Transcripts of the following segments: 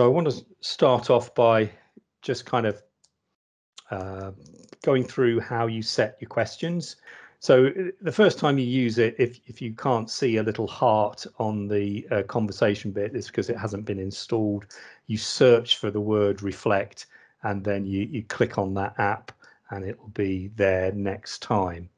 So I want to start off by just kind of uh, going through how you set your questions. So uh, the first time you use it, if, if you can't see a little heart on the uh, conversation bit, it's because it hasn't been installed. You search for the word reflect and then you, you click on that app and it will be there next time.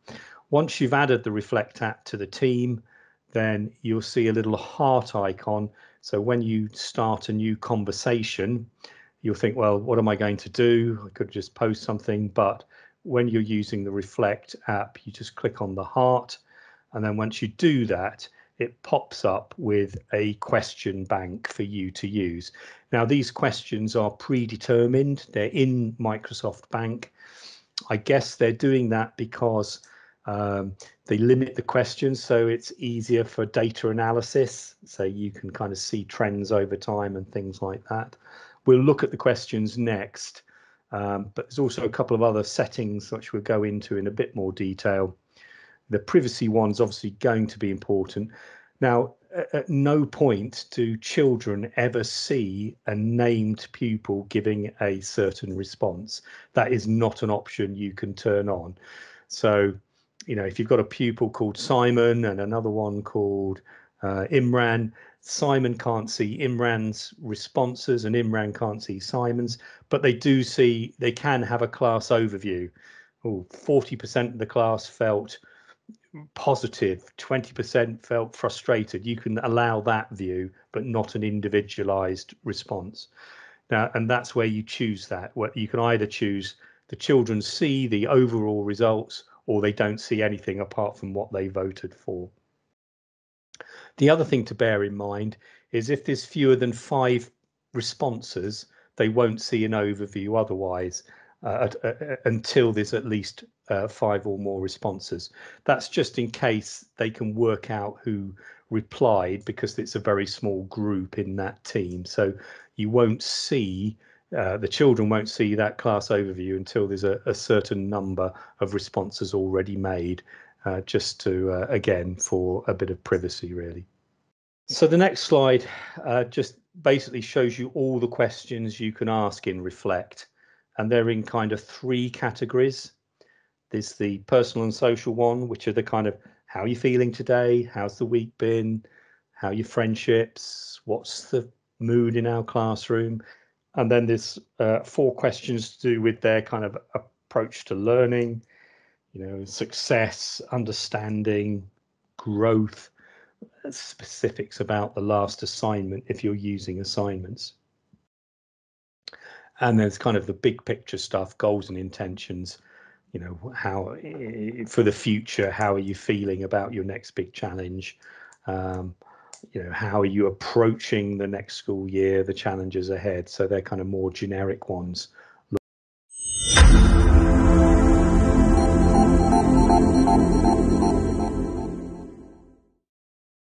Once you've added the reflect app to the team, then you'll see a little heart icon. So when you start a new conversation, you'll think, well, what am I going to do? I could just post something, but when you're using the Reflect app, you just click on the heart. And then once you do that, it pops up with a question bank for you to use. Now, these questions are predetermined. They're in Microsoft Bank. I guess they're doing that because um, they limit the questions so it's easier for data analysis. So you can kind of see trends over time and things like that. We'll look at the questions next, um, but there's also a couple of other settings which we'll go into in a bit more detail. The privacy one's obviously going to be important. Now, at no point do children ever see a named pupil giving a certain response. That is not an option you can turn on. So, you know, if you've got a pupil called Simon and another one called uh, Imran, Simon can't see Imran's responses and Imran can't see Simon's, but they do see, they can have a class overview. Oh, 40% of the class felt positive, 20% felt frustrated. You can allow that view, but not an individualized response. Now, and that's where you choose that, where you can either choose the children see the overall results or they don't see anything apart from what they voted for. The other thing to bear in mind is if there's fewer than five responses, they won't see an overview otherwise uh, uh, uh, until there's at least uh, five or more responses. That's just in case they can work out who replied because it's a very small group in that team. So you won't see uh, the children won't see that class overview until there's a, a certain number of responses already made uh, just to, uh, again, for a bit of privacy, really. So the next slide uh, just basically shows you all the questions you can ask in Reflect, and they're in kind of three categories. There's the personal and social one, which are the kind of how are you feeling today? How's the week been? How are your friendships? What's the mood in our classroom? And then there's uh, four questions to do with their kind of approach to learning, you know, success, understanding, growth, specifics about the last assignment if you're using assignments. And there's kind of the big picture stuff, goals and intentions, you know, how for the future, how are you feeling about your next big challenge? Um, you know, how are you approaching the next school year, the challenges ahead? So they're kind of more generic ones